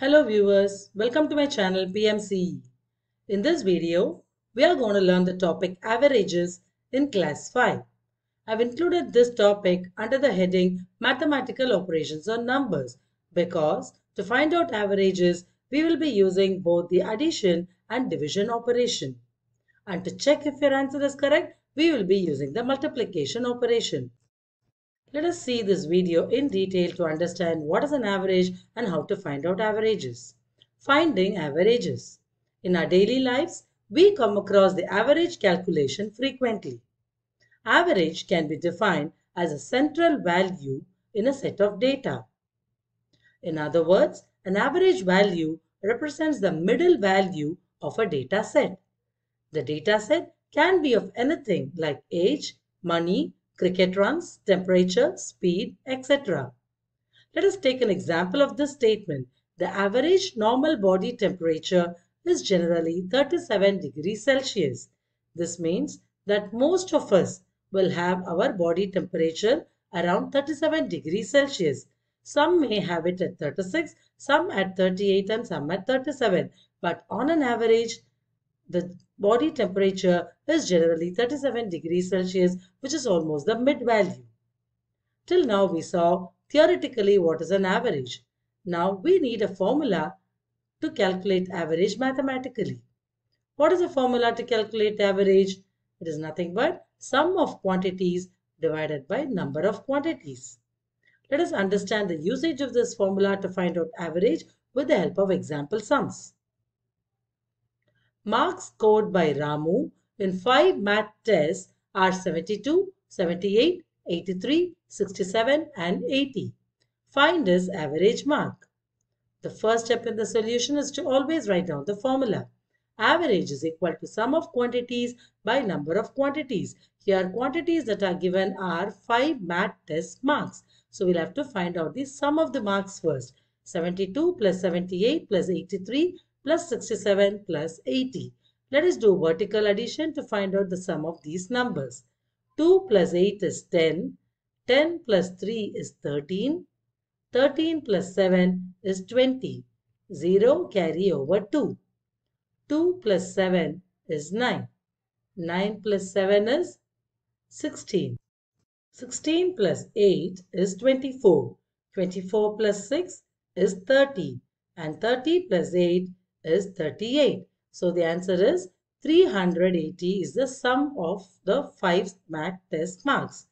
Hello viewers, welcome to my channel PMCE. In this video, we are going to learn the topic averages in class 5. I've included this topic under the heading mathematical operations on numbers because to find out averages, we will be using both the addition and division operation. And to check if your answer is correct, we will be using the multiplication operation. Let us see this video in detail to understand what is an average and how to find out averages. Finding averages. In our daily lives, we come across the average calculation frequently. Average can be defined as a central value in a set of data. In other words, an average value represents the middle value of a data set. The data set can be of anything like age, money, cricket runs, temperature, speed, etc. Let us take an example of this statement. The average normal body temperature is generally 37 degrees Celsius. This means that most of us will have our body temperature around 37 degrees Celsius. Some may have it at 36, some at 38 and some at 37. But on an average, the body temperature is generally 37 degrees Celsius, which is almost the mid value. Till now we saw theoretically what is an average. Now we need a formula to calculate average mathematically. What is the formula to calculate average? It is nothing but sum of quantities divided by number of quantities. Let us understand the usage of this formula to find out average with the help of example sums. Marks scored by Ramu in 5 math tests are 72, 78, 83, 67 and 80. Find his average mark. The first step in the solution is to always write down the formula. Average is equal to sum of quantities by number of quantities. Here quantities that are given are 5 math test marks. So we'll have to find out the sum of the marks first. 72 plus 78 plus 83 plus 67 plus 80. Let us do vertical addition to find out the sum of these numbers. 2 plus 8 is 10. 10 plus 3 is 13. 13 plus 7 is 20. 0 carry over 2. 2 plus 7 is 9. 9 plus 7 is 16. 16 plus 8 is 24. 24 plus 6 is 30. And 30 plus 8 is 38. So the answer is 380 is the sum of the 5 math test marks.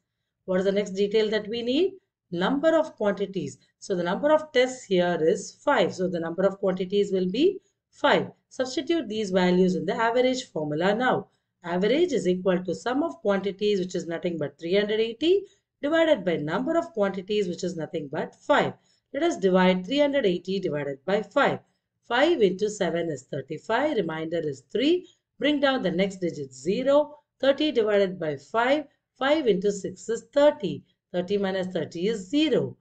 What is the next detail that we need? Number of quantities. So the number of tests here is 5. So the number of quantities will be 5. Substitute these values in the average formula now. Average is equal to sum of quantities which is nothing but 380 divided by number of quantities which is nothing but 5. Let us divide 380 divided by 5. 5 into 7 is 35. Reminder is 3. Bring down the next digit 0. 30 divided by 5. 5 into 6 is 30. 30 minus 30 is 0.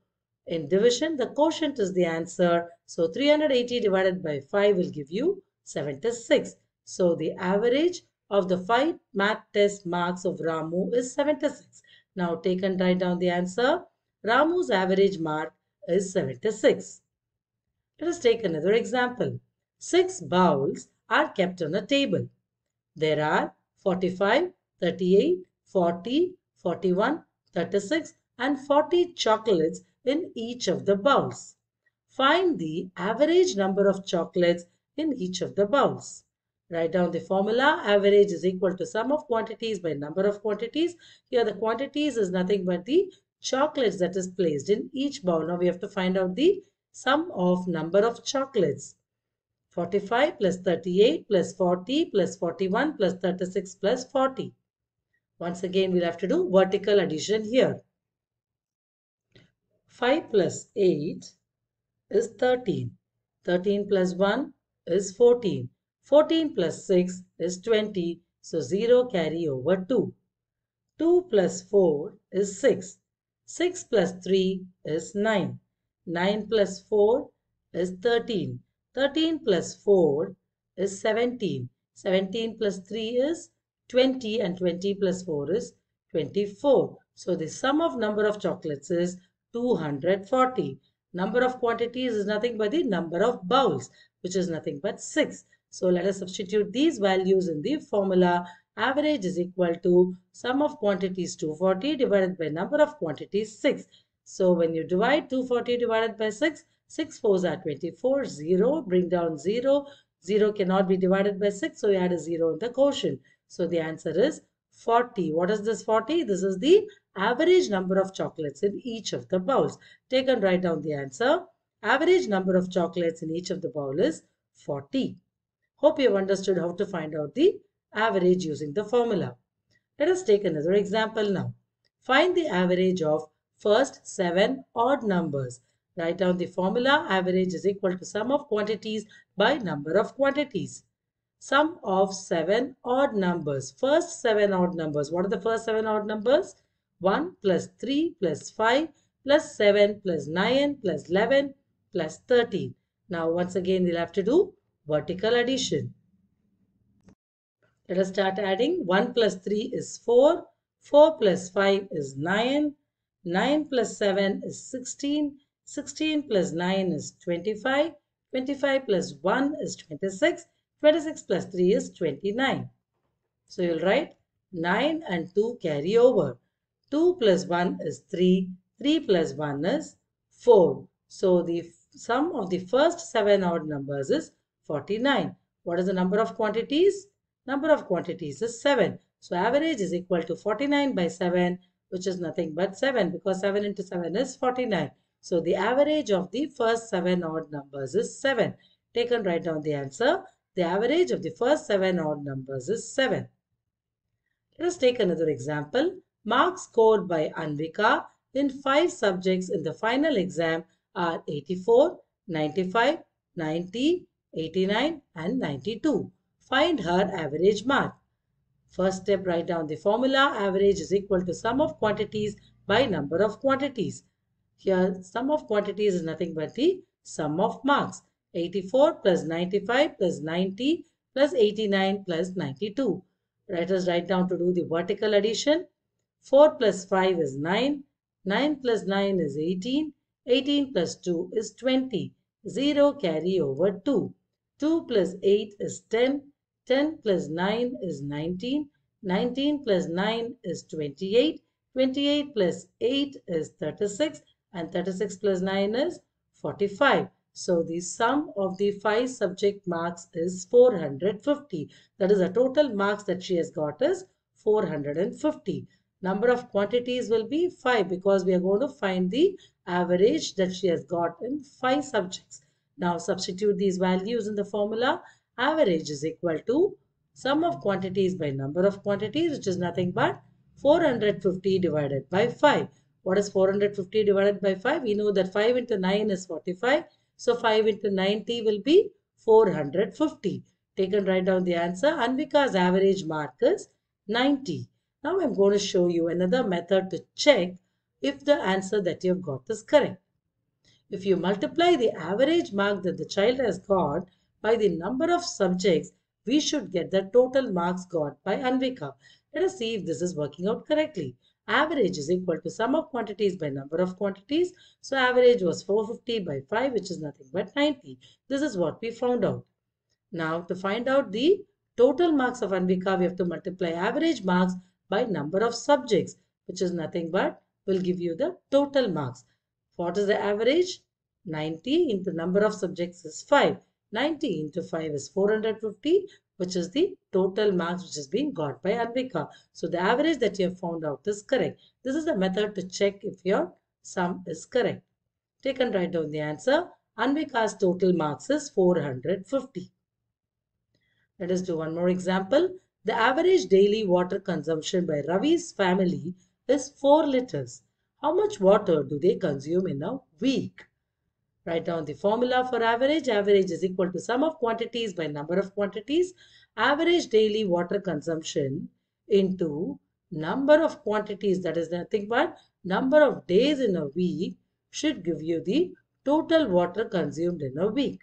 In division, the quotient is the answer. So 380 divided by 5 will give you 76. So the average of the 5 math test marks of Ramu is 76. Now take and write down the answer. Ramu's average mark is 76. Let us take another example. Six bowls are kept on a table. There are 45, 38, 40, 41, 36 and 40 chocolates in each of the bowls. Find the average number of chocolates in each of the bowls. Write down the formula. Average is equal to sum of quantities by number of quantities. Here the quantities is nothing but the chocolates that is placed in each bowl. Now we have to find out the sum of number of chocolates. 45 plus 38 plus 40 plus 41 plus 36 plus 40. Once again, we'll have to do vertical addition here. 5 plus 8 is 13. 13 plus 1 is 14. 14 plus 6 is 20. So 0 carry over 2. 2 plus 4 is 6. 6 plus 3 is 9. 9 plus 4 is 13. 13 plus 4 is 17. 17 plus 3 is 20 and 20 plus 4 is 24. So the sum of number of chocolates is 240. Number of quantities is nothing but the number of bowls, which is nothing but 6. So let us substitute these values in the formula. Average is equal to sum of quantities 240 divided by number of quantities 6. So when you divide 240 divided by 6, 6 fours are 24, 0, bring down 0. 0 cannot be divided by 6, so you add a 0 in the quotient. So the answer is 40. What is this 40? This is the average number of chocolates in each of the bowls. Take and write down the answer. Average number of chocolates in each of the bowl is 40. Hope you have understood how to find out the average using the formula. Let us take another example now. Find the average of first 7 odd numbers. Write down the formula. Average is equal to sum of quantities by number of quantities sum of seven odd numbers. First seven odd numbers. What are the first seven odd numbers? 1 plus 3 plus 5 plus 7 plus 9 plus 11 plus 13. Now once again we'll have to do vertical addition. Let us start adding. 1 plus 3 is 4. 4 plus 5 is 9. 9 plus 7 is 16. 16 plus 9 is 25. 25 plus 1 is 26. 26 plus 3 is 29. So you'll write 9 and 2 carry over. 2 plus 1 is 3. 3 plus 1 is 4. So the sum of the first 7 odd numbers is 49. What is the number of quantities? Number of quantities is 7. So average is equal to 49 by 7 which is nothing but 7 because 7 into 7 is 49. So the average of the first 7 odd numbers is 7. Take and write down the answer. The average of the first seven odd numbers is 7. Let us take another example. Marks scored by Anvika in five subjects in the final exam are 84, 95, 90, 89 and 92. Find her average mark. First step, write down the formula. Average is equal to sum of quantities by number of quantities. Here, sum of quantities is nothing but the sum of marks. 84 plus 95 plus 90 plus 89 plus 92. Let us write down to do the vertical addition. 4 plus 5 is 9. 9 plus 9 is 18. 18 plus 2 is 20. 0 carry over 2. 2 plus 8 is 10. 10 plus 9 is 19. 19 plus 9 is 28. 28 plus 8 is 36. And 36 plus 9 is 45. So the sum of the five subject marks is 450. That is the total marks that she has got is 450. Number of quantities will be 5 because we are going to find the average that she has got in 5 subjects. Now substitute these values in the formula. Average is equal to sum of quantities by number of quantities which is nothing but 450 divided by 5. What is 450 divided by 5? We know that 5 into 9 is 45. So 5 into 90 will be 450. Take and write down the answer. Anvika's average mark is 90. Now I'm going to show you another method to check if the answer that you've got is correct. If you multiply the average mark that the child has got by the number of subjects, we should get the total marks got by Anvika. Let us see if this is working out correctly. Average is equal to sum of quantities by number of quantities. So average was 450 by 5 which is nothing but 90. This is what we found out. Now to find out the total marks of Anvika we have to multiply average marks by number of subjects which is nothing but will give you the total marks. What is the average? 90 into number of subjects is 5. 90 into 5 is 450 which is the total marks which has been got by Anvika. So the average that you have found out is correct. This is the method to check if your sum is correct. Take and write down the answer. Anvika's total marks is 450. Let us do one more example. The average daily water consumption by Ravi's family is 4 liters. How much water do they consume in a week? Write down the formula for average. Average is equal to sum of quantities by number of quantities. Average daily water consumption into number of quantities that is nothing but number of days in a week should give you the total water consumed in a week.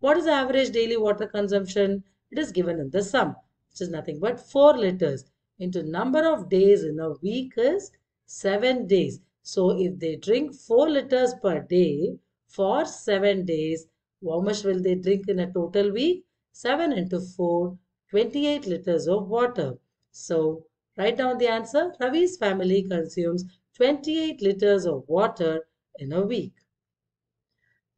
What is average daily water consumption? It is given in the sum which is nothing but 4 liters into number of days in a week is 7 days. So if they drink 4 liters per day for 7 days, how much will they drink in a total week? 7 into 4, 28 liters of water. So write down the answer. Ravi's family consumes 28 liters of water in a week.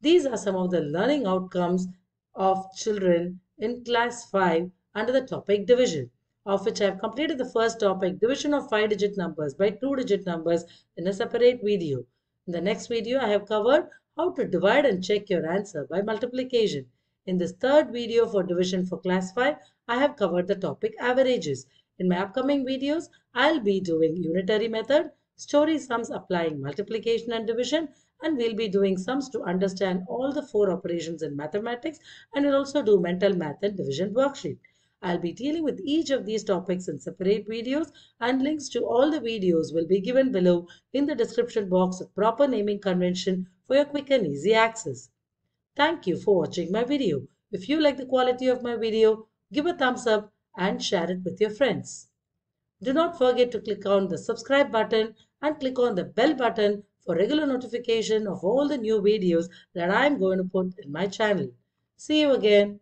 These are some of the learning outcomes of children in class 5 under the topic division of which I have completed the first topic division of 5 digit numbers by 2 digit numbers in a separate video. In the next video I have covered how to divide and check your answer by multiplication. In this third video for division for class 5, I have covered the topic averages. In my upcoming videos, I'll be doing unitary method, story sums applying multiplication and division, and we'll be doing sums to understand all the four operations in mathematics, and we'll also do mental math and division worksheet. I'll be dealing with each of these topics in separate videos and links to all the videos will be given below in the description box with proper naming convention for your quick and easy access. Thank you for watching my video. If you like the quality of my video, give a thumbs up and share it with your friends. Do not forget to click on the subscribe button and click on the bell button for regular notification of all the new videos that I am going to put in my channel. See you again.